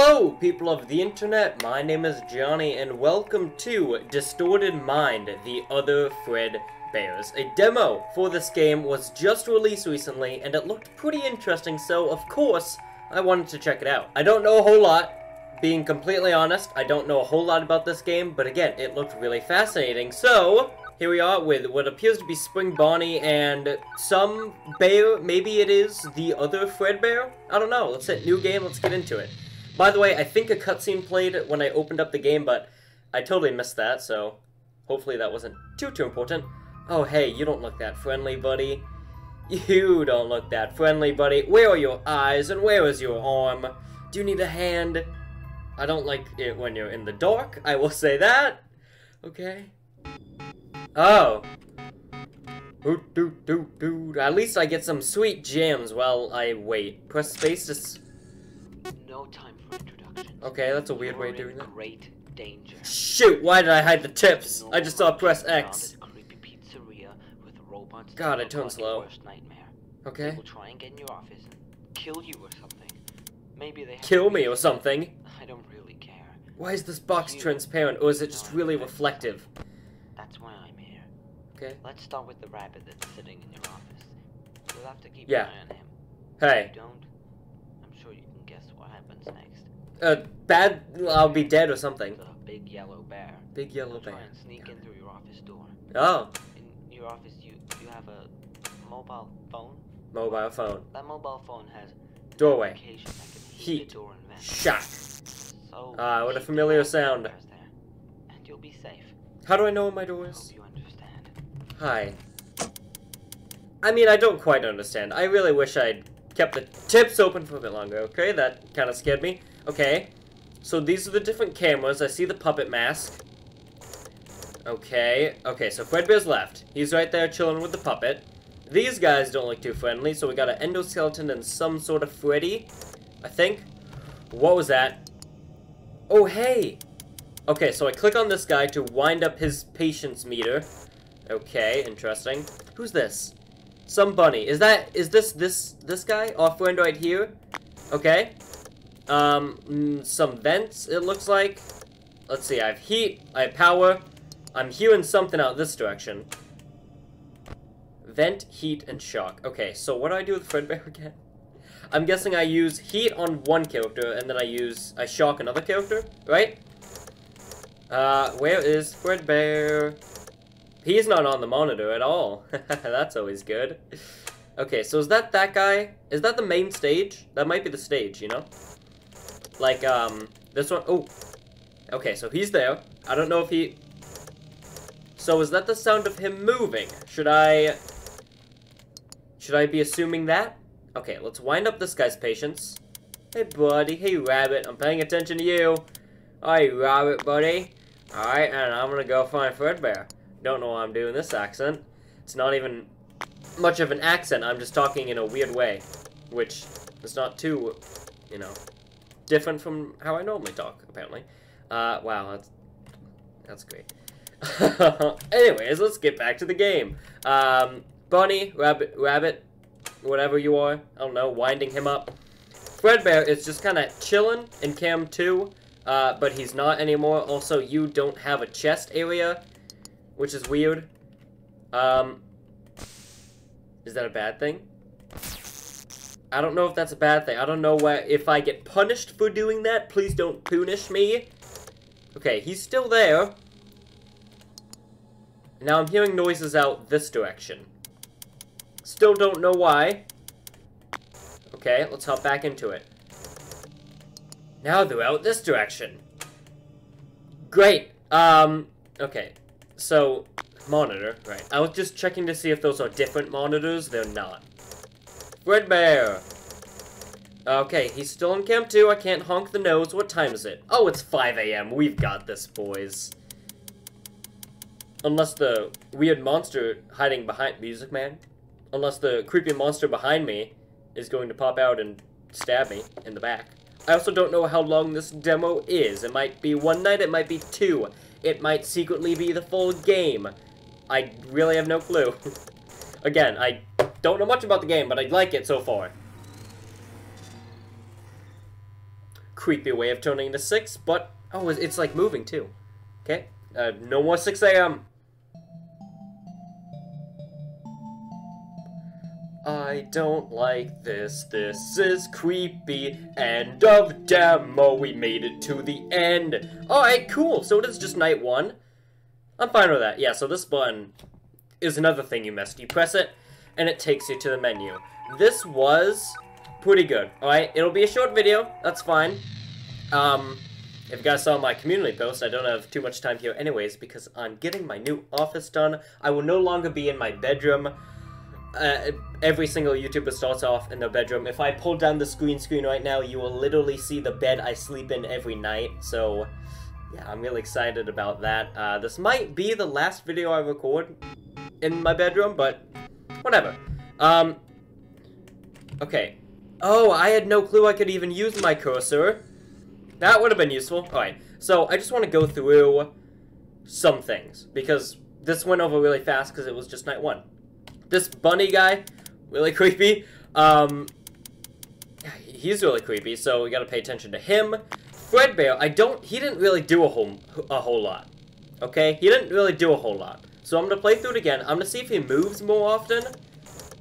Hello, people of the internet. My name is Jonny, and welcome to Distorted Mind, the other Fred Bears. A demo for this game was just released recently, and it looked pretty interesting, so of course, I wanted to check it out. I don't know a whole lot. Being completely honest, I don't know a whole lot about this game, but again, it looked really fascinating, so... Here we are with what appears to be Spring Bonnie and some bear. Maybe it is the other Fredbear? I don't know. Let's hit new game. Let's get into it. By the way, I think a cutscene played when I opened up the game, but I totally missed that, so hopefully that wasn't too, too important. Oh, hey, you don't look that friendly, buddy. You don't look that friendly, buddy. Where are your eyes, and where is your arm? Do you need a hand? I don't like it when you're in the dark, I will say that. Okay. Oh. Doo, doo, doo. At least I get some sweet jams while I wait. Press space to... No time. Okay, that's a weird You're way of in doing that. Great danger. Shoot, why did I hide the tips? I just saw press X. Creepy pizzeria with robots that God, it turned slow. your worst nightmare. They Okay. will try and get in your office and kill you or something. Maybe they Kill me or something. I don't really care. Why is this box transparent, or is it just really reflective? That's why I'm here. Okay. Let's start with the rabbit that's sitting in your office. You'll have to keep Yeah. an eye on him. Hey. If you don't, I'm sure you can guess what happens next. Uh, bad, I'll be dead or something. The big yellow bear. Big yellow will try and sneak in through your office door. Oh, In your office, you you have a mobile phone. mobile phone. That mobile phone has Doorway. heat, door. Shot. So Ah, what a familiar sound. there, and you'll be safe. How do I know where my door I is? hope you understand. Hi. I mean, I don't quite understand. I really wish I'd kept the tips open for a bit longer, okay? That kind of scared me. Okay. So these are the different cameras. I see the puppet mask. Okay. Okay, so Fredbear's left. He's right there chilling with the puppet. These guys don't look too friendly, so we got an endoskeleton and some sort of Freddy, I think. What was that? Oh, hey! Okay, so I click on this guy to wind up his patience meter. Okay, interesting. Who's this? Some bunny. Is that, is this, this, this guy? Friend right here? Okay. Um, some vents, it looks like. Let's see, I have heat, I have power. I'm hearing something out this direction. Vent, heat, and shock. Okay, so what do I do with Fredbear again? I'm guessing I use heat on one character, and then I use, I shock another character, right? Uh, where is Fredbear? He's not on the monitor at all. That's always good. Okay, so is that that guy? Is that the main stage? That might be the stage, you know? Like, um, this one, oh. Okay, so he's there. I don't know if he... So is that the sound of him moving? Should I... Should I be assuming that? Okay, let's wind up this guy's patience. Hey, buddy. Hey, rabbit. I'm paying attention to you. Hey, rabbit, buddy. Alright, and I'm gonna go find Fredbear. Don't know why I'm doing this accent. It's not even much of an accent. I'm just talking in a weird way. Which is not too, you know, different from how I normally talk, apparently. Uh, wow, that's, that's great. Anyways, let's get back to the game. Um, Bunny, Rabbit, Rabbit, whatever you are, I don't know, winding him up. Fredbear is just kind of chilling in Cam 2, uh, but he's not anymore. Also, you don't have a chest area, which is weird. Um, is that a bad thing? I don't know if that's a bad thing. I don't know why, if I get punished for doing that. Please don't punish me. Okay, he's still there. Now I'm hearing noises out this direction. Still don't know why. Okay, let's hop back into it. Now they're out this direction. Great. Um, okay. So, monitor, right. I was just checking to see if those are different monitors. They're not. Fredbear. Okay, he's still in cam 2. I can't honk the nose. What time is it? Oh, it's 5 a.m. We've got this, boys. Unless the weird monster hiding behind Music Man. Unless the creepy monster behind me is going to pop out and stab me in the back. I also don't know how long this demo is. It might be one night, it might be two. It might secretly be the full game. I really have no clue. Again, I don't know much about the game, but I like it so far. creepy way of turning into 6, but... Oh, it's, it's like moving, too. Okay, uh, no more 6 a.m. I don't like this, this is creepy. End of demo, we made it to the end. Alright, cool, so it is just night one. I'm fine with that. Yeah, so this button is another thing you missed. You press it, and it takes you to the menu. This was pretty good, alright? It'll be a short video, that's fine. Um, if you guys saw my community post, I don't have too much time here anyways, because I'm getting my new office done. I will no longer be in my bedroom uh, every single YouTuber starts off in their bedroom. If I pull down the screen screen right now, you will literally see the bed I sleep in every night. So, yeah, I'm really excited about that. Uh, this might be the last video I record in my bedroom, but whatever. Um, okay. Oh, I had no clue I could even use my cursor. That would have been useful. Alright, so I just want to go through some things, because this went over really fast because it was just night one. This bunny guy, really creepy. Um, he's really creepy, so we gotta pay attention to him. Fredbear, I don't, he didn't really do a whole, a whole lot. Okay? He didn't really do a whole lot. So I'm gonna play through it again. I'm gonna see if he moves more often.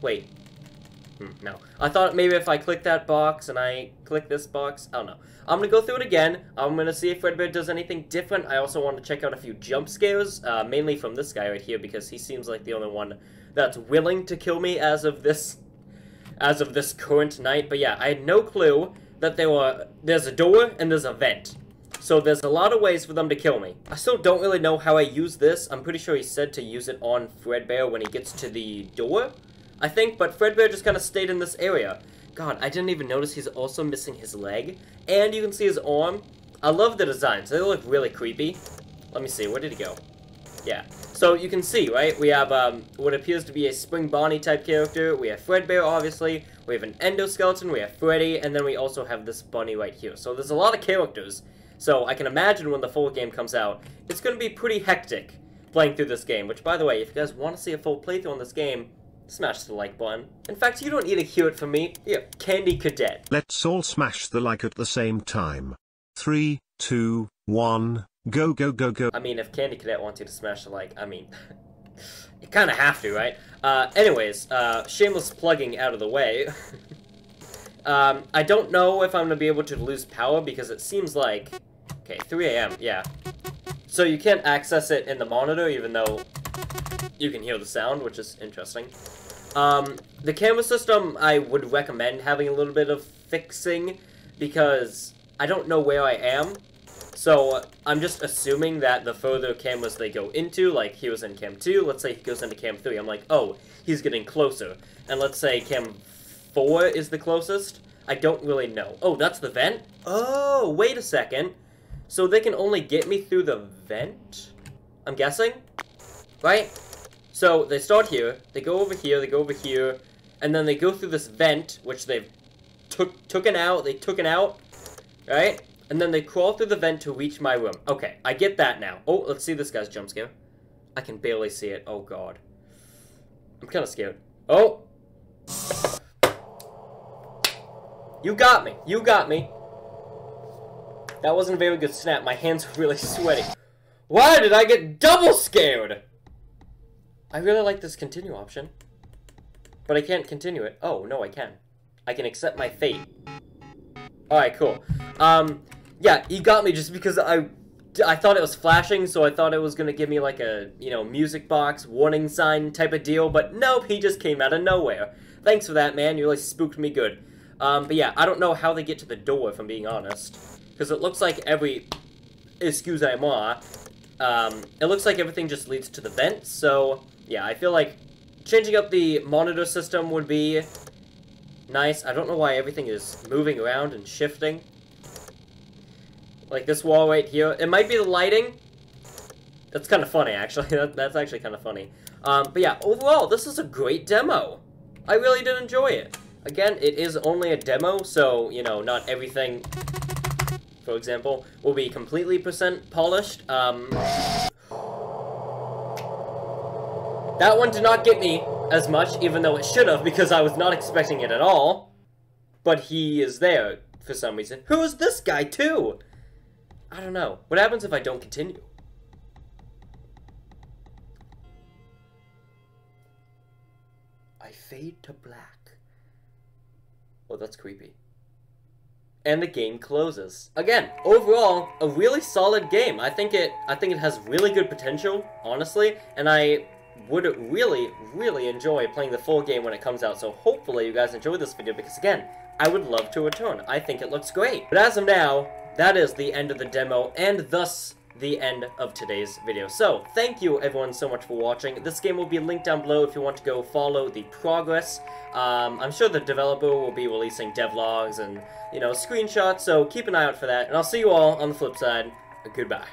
Wait. Hmm, no. I thought maybe if I click that box and I click this box, I don't know. I'm gonna go through it again. I'm gonna see if Fredbear does anything different. I also want to check out a few jump scares, uh, mainly from this guy right here because he seems like the only one that's willing to kill me as of this as of this current night. But yeah, I had no clue that there were there's a door and there's a vent. So there's a lot of ways for them to kill me. I still don't really know how I use this. I'm pretty sure he said to use it on Fredbear when he gets to the door, I think, but Fredbear just kind of stayed in this area. God, I didn't even notice he's also missing his leg. And you can see his arm. I love the designs. They look really creepy. Let me see, where did he go? Yeah. So you can see, right? We have um, what appears to be a Spring Bonnie type character. We have Fredbear, obviously. We have an Endoskeleton. We have Freddy. And then we also have this bunny right here. So there's a lot of characters. So I can imagine when the full game comes out, it's going to be pretty hectic playing through this game. Which, by the way, if you guys want to see a full playthrough on this game, smash the like button. In fact, you don't need to hear it from me. Yeah, Candy Cadet. Let's all smash the like at the same time. Three, two, one. Go, go, go, go. I mean, if Candy Cadet wants you to smash the like, I mean, you kind of have to, right? Uh, anyways, uh, shameless plugging out of the way. um, I don't know if I'm going to be able to lose power because it seems like... Okay, 3 a.m., yeah. So you can't access it in the monitor even though you can hear the sound, which is interesting. Um, the camera system, I would recommend having a little bit of fixing because I don't know where I am. So I'm just assuming that the further cameras they go into, like he was in cam 2, let's say he goes into cam 3, I'm like, oh, he's getting closer. And let's say cam 4 is the closest, I don't really know. Oh, that's the vent? Oh, wait a second. So they can only get me through the vent? I'm guessing? Right? So they start here, they go over here, they go over here, and then they go through this vent, which they've took tooken out, they took it out, right? And then they crawl through the vent to reach my room. Okay, I get that now. Oh, let's see this guy's jump scare. I can barely see it. Oh, God. I'm kind of scared. Oh! You got me. You got me. That wasn't a very good snap. My hands are really sweaty. Why did I get double scared? I really like this continue option. But I can't continue it. Oh, no, I can. I can accept my fate. Alright, cool. Um, yeah, he got me just because I I thought it was flashing, so I thought it was gonna give me like a, you know, music box, warning sign type of deal, but nope, he just came out of nowhere. Thanks for that, man, you really spooked me good. Um, but yeah, I don't know how they get to the door, if I'm being honest. Because it looks like every... Excuse-moi. Um, it looks like everything just leads to the vent, so... Yeah, I feel like changing up the monitor system would be nice. I don't know why everything is moving around and shifting. Like this wall right here. It might be the lighting. That's kind of funny, actually. That, that's actually kind of funny. Um, but yeah, overall, this is a great demo. I really did enjoy it. Again, it is only a demo, so, you know, not everything, for example, will be completely percent polished. Um, that one did not get me as much, even though it should have, because I was not expecting it at all. But he is there for some reason. Who is this guy, too? I don't know. What happens if I don't continue? I fade to black. Oh, that's creepy. And the game closes. Again, overall, a really solid game. I think it I think it has really good potential, honestly, and I would really, really enjoy playing the full game when it comes out, so hopefully you guys enjoyed this video, because again, I would love to return. I think it looks great. But as of now, that is the end of the demo, and thus the end of today's video. So, thank you everyone so much for watching. This game will be linked down below if you want to go follow the progress. Um, I'm sure the developer will be releasing devlogs and, you know, screenshots, so keep an eye out for that. And I'll see you all on the flip side. Goodbye.